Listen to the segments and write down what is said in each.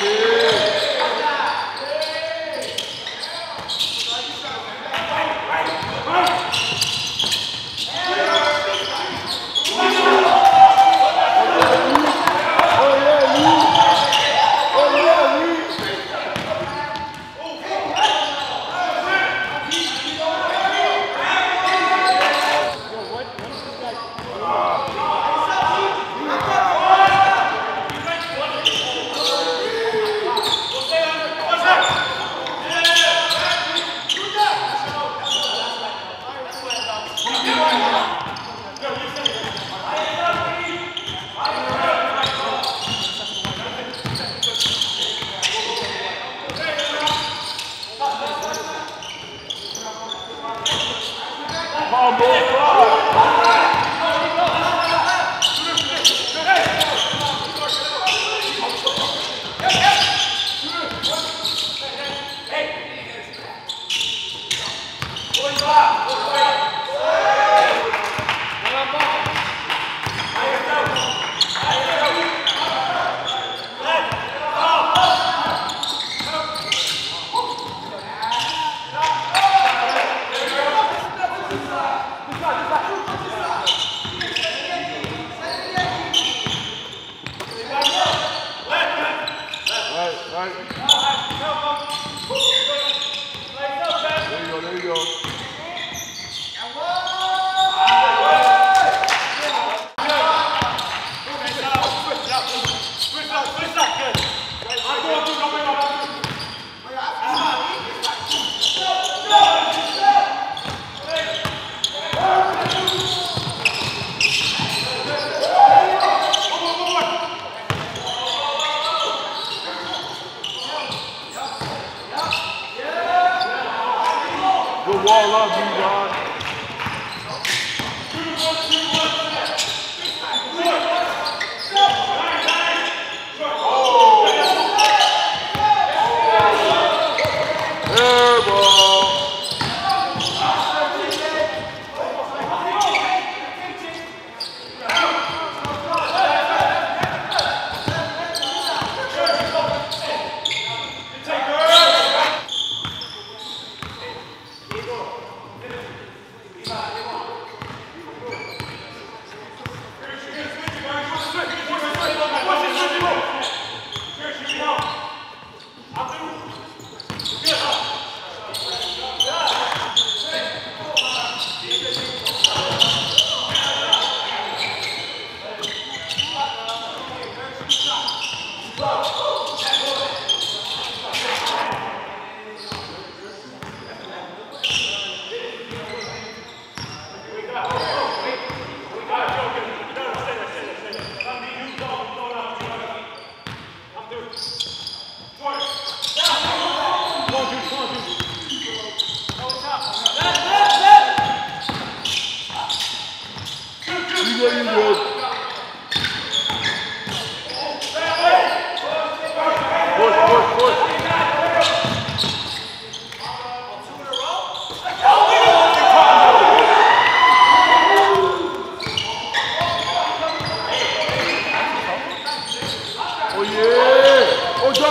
Two.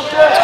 Yeah!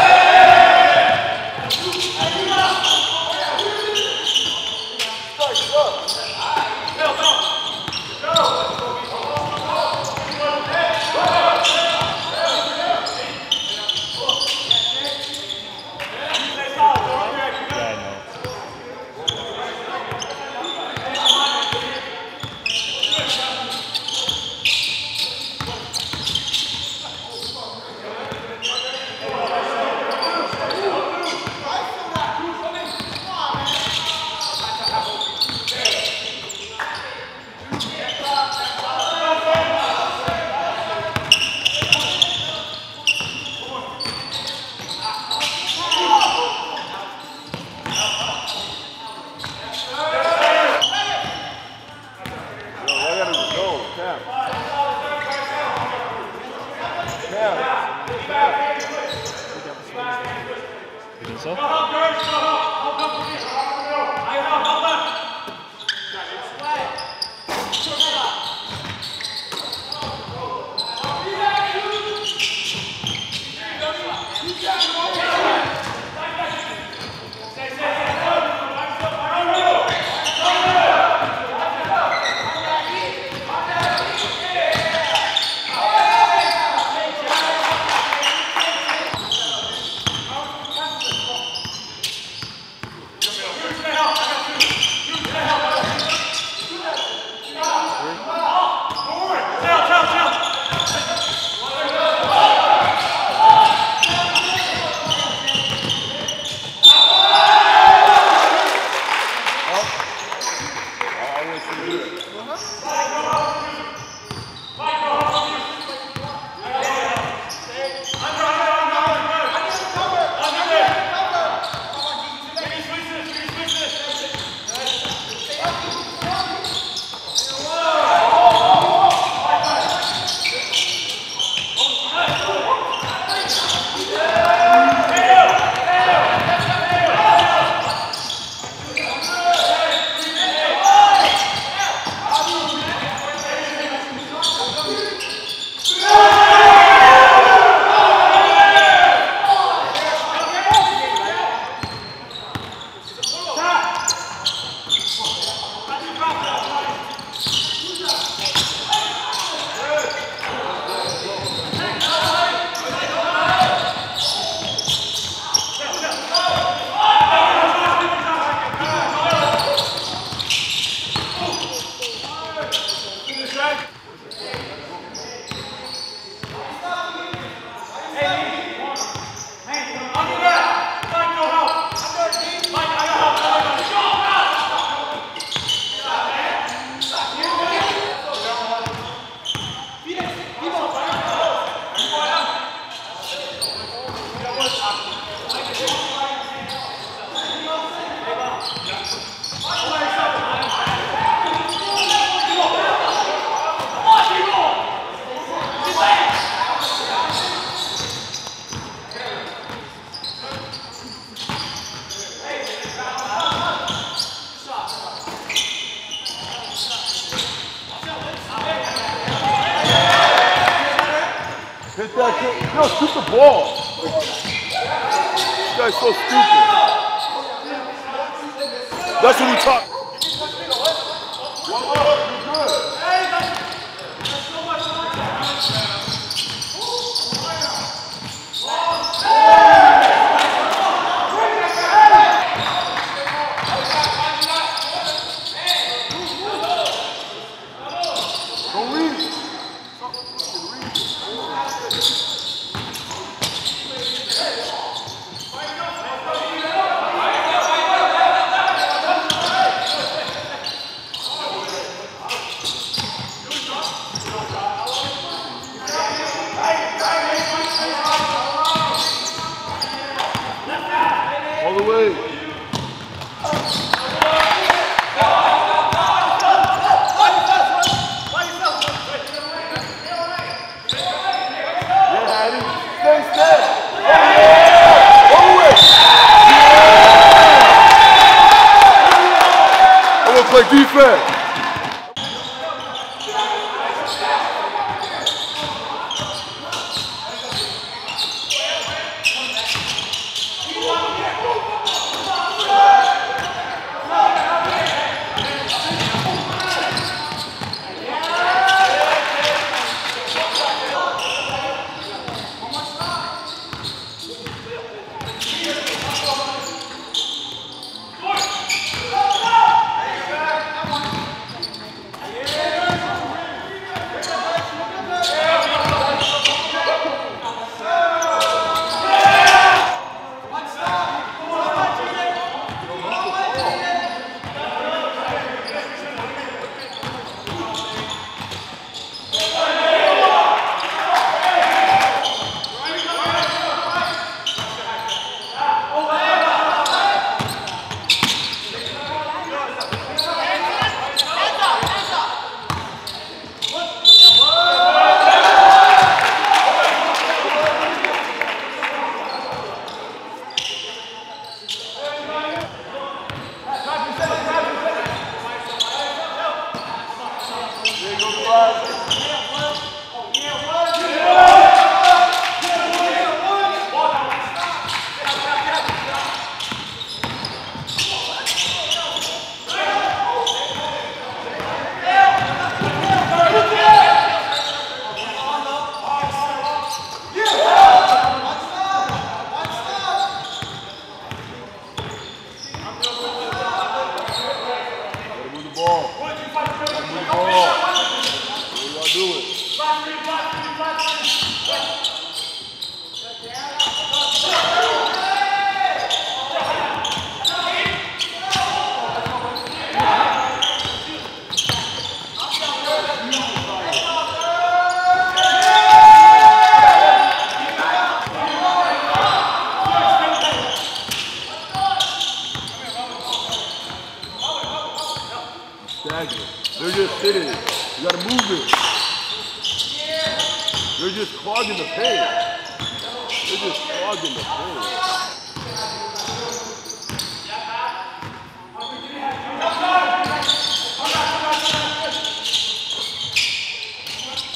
Hit that kid. No, shoot the ball. This guy's so stupid. That's what we talk. all the way. Defense.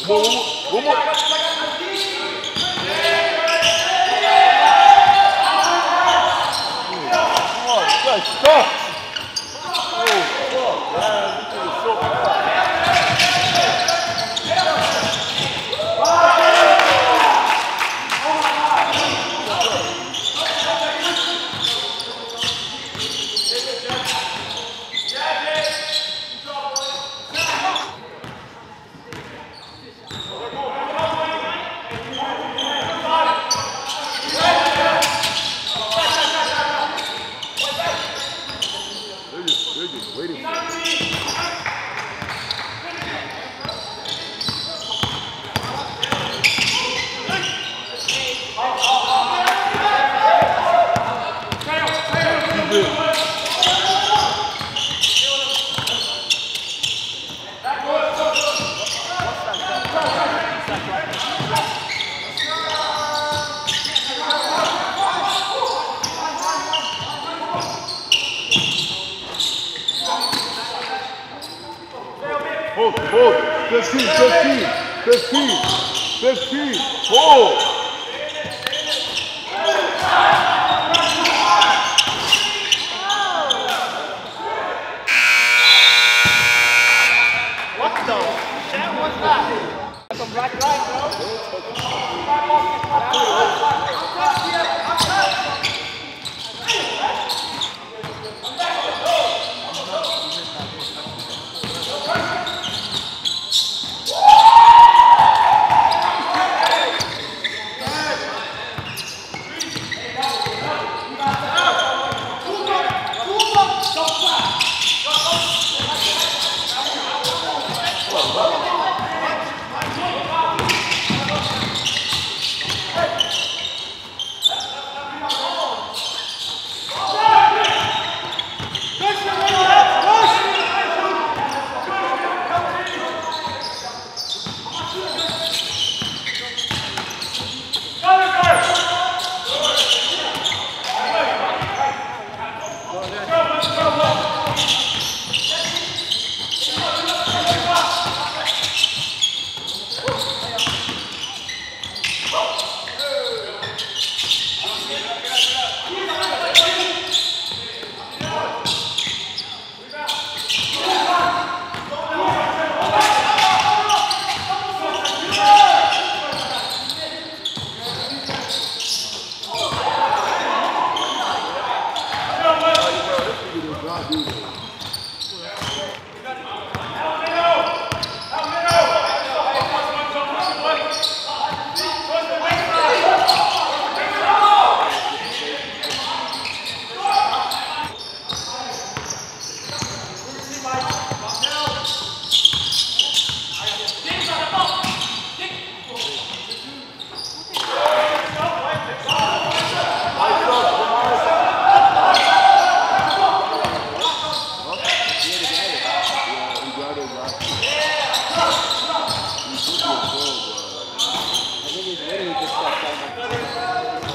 One more, one very good stuff.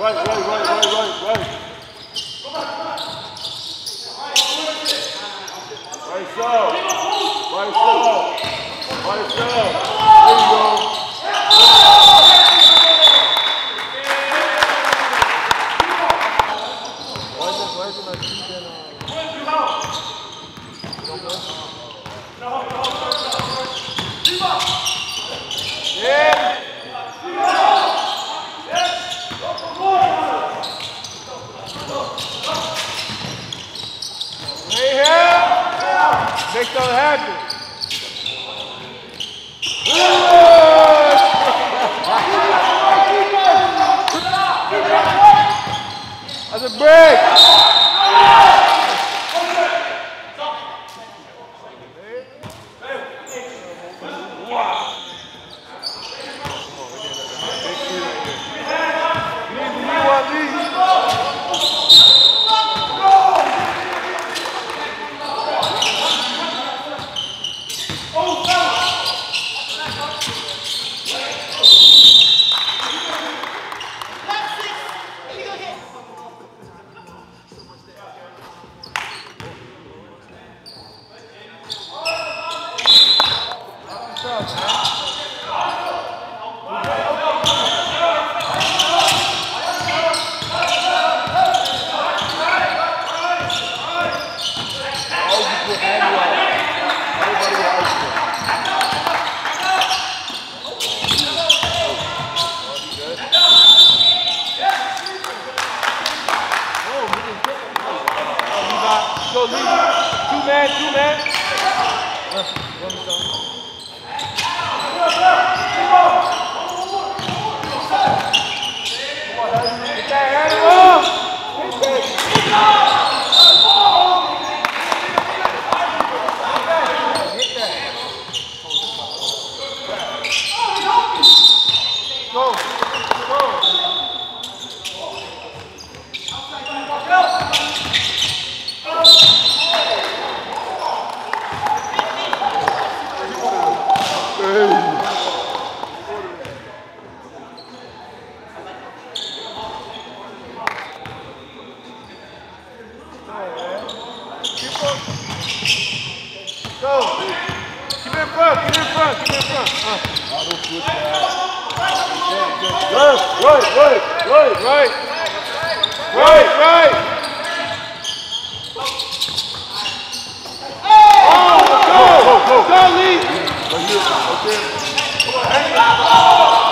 Right, right, right, right, right, right. Right side. Right side. Right side. There you go. Make something happen. go lead. Two men, two men. Uh, left, right, right, right, right, right, right. Oh, go, go, go, go, Lee. Right here, right there.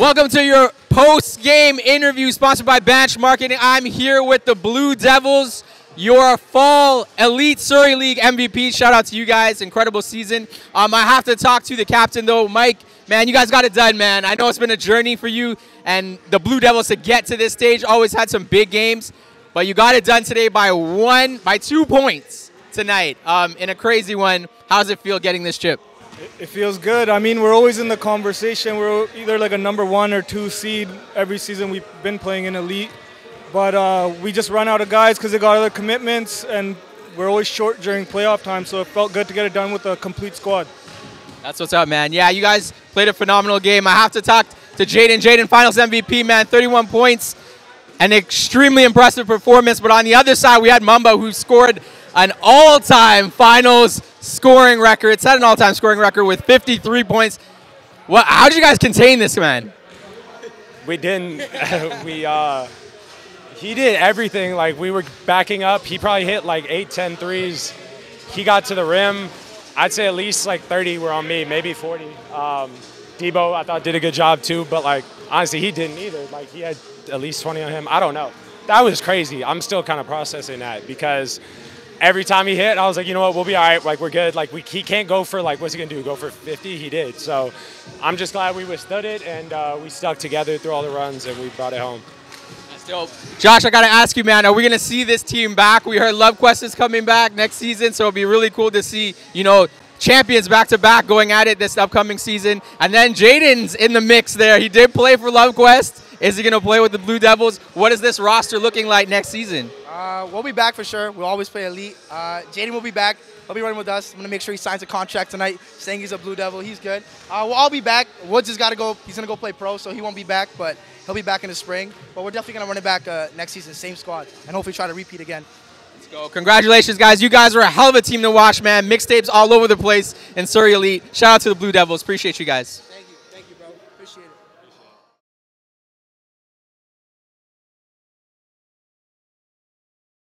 Welcome to your post-game interview sponsored by Bench Marketing. I'm here with the Blue Devils, your fall Elite Surrey League MVP. Shout out to you guys, incredible season. Um, I have to talk to the captain though, Mike. Man, you guys got it done, man. I know it's been a journey for you and the Blue Devils to get to this stage. Always had some big games, but you got it done today by one, by two points tonight um, in a crazy one. How does it feel getting this chip? It feels good. I mean, we're always in the conversation. We're either like a number one or two seed every season we've been playing in elite. But uh, we just run out of guys because they got other commitments, and we're always short during playoff time. So it felt good to get it done with a complete squad. That's what's up, man. Yeah, you guys played a phenomenal game. I have to talk to Jaden. Jaden, finals MVP, man, 31 points, an extremely impressive performance. But on the other side, we had Mumba, who scored an all-time finals scoring record, set an all-time scoring record with 53 points. What? How did you guys contain this, man? We didn't. we uh, he did everything. Like we were backing up. He probably hit like eight, 10 threes. He got to the rim. I'd say at least like 30 were on me, maybe 40. Um, Debo, I thought did a good job too, but like honestly, he didn't either. Like he had at least 20 on him. I don't know. That was crazy. I'm still kind of processing that because every time he hit, I was like, you know what, we'll be all right. Like we're good. Like we, he can't go for like what's he gonna do? Go for 50? He did. So I'm just glad we withstood it and uh, we stuck together through all the runs and we brought it home. That's dope. Josh, I got to ask you, man, are we going to see this team back? We heard Love Quest is coming back next season, so it'll be really cool to see, you know, champions back to back going at it this upcoming season. And then Jaden's in the mix there. He did play for Love Quest. Is he going to play with the Blue Devils? What is this roster looking like next season? Uh, we'll be back for sure. We'll always play elite. Uh, Jaden will be back. He'll be running with us. I'm gonna make sure he signs a contract tonight, saying he's a Blue Devil. He's good. Uh, we'll all be back. Woods has got to go. He's gonna go play pro, so he won't be back, but he'll be back in the spring. But we're definitely gonna run it back uh, next season, same squad, and hopefully try to repeat again. Let's go. Congratulations, guys. You guys are a hell of a team to watch, man. Mixtapes all over the place in Surrey Elite. Shout out to the Blue Devils. Appreciate you guys.